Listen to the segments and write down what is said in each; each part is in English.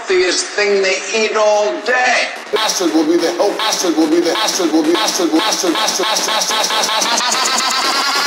healthiest thing they eat all day. Acid will be the help. Acid will be the acid will be acid will acid acid acid acid acid acid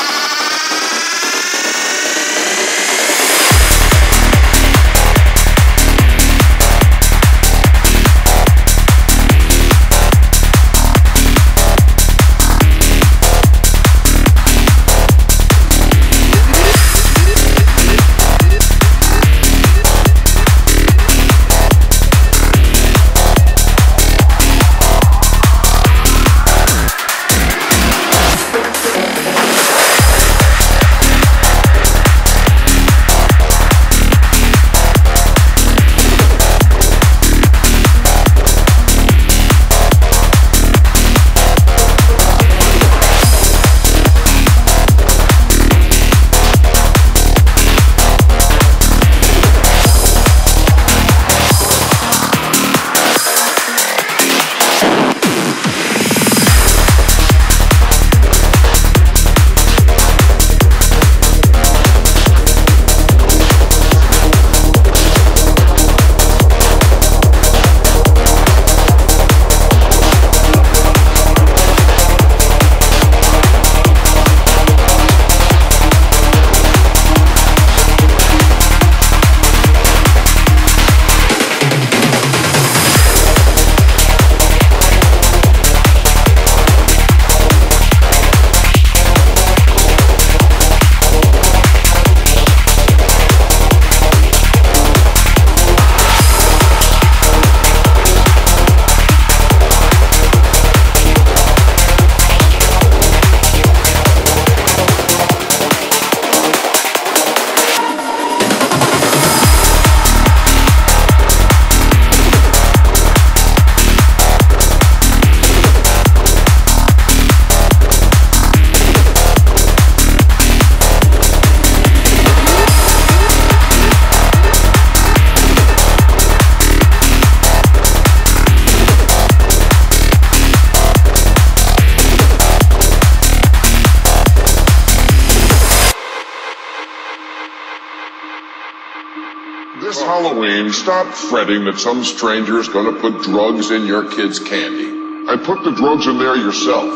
This Halloween, stop fretting that some stranger is gonna put drugs in your kid's candy. And put the drugs in there yourself.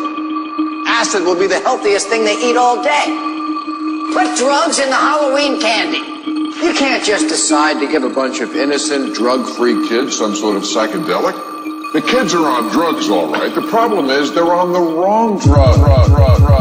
Acid will be the healthiest thing they eat all day. Put drugs in the Halloween candy. You can't just decide to give a bunch of innocent, Drug-free kids some sort of psychedelic? The kids are on drugs, all right. The problem is they're on the wrong drug, drug, drug, drug,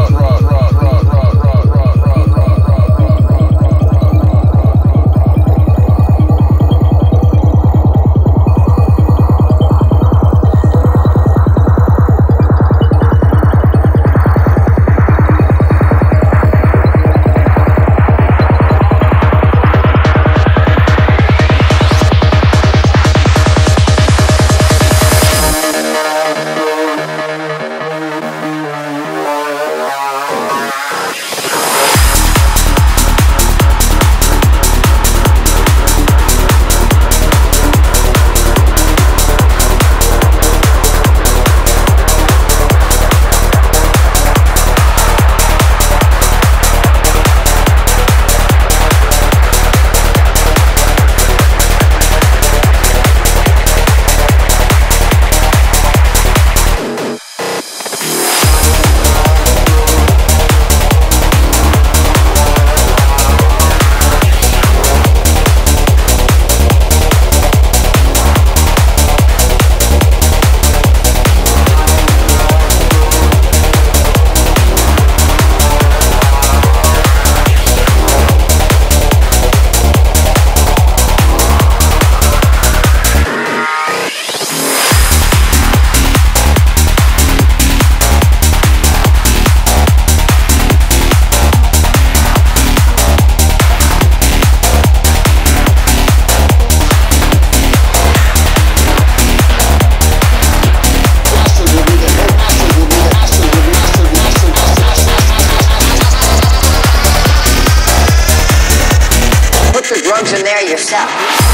there yourself.